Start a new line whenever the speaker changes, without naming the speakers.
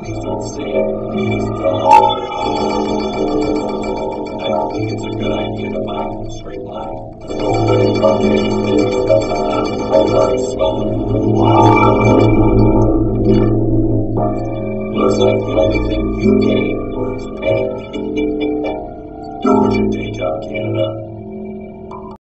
Please don't say it. Please don't. Think it's a good idea to buy a straight line. Looks like the only thing you gained was pain. Go with your day job, Canada.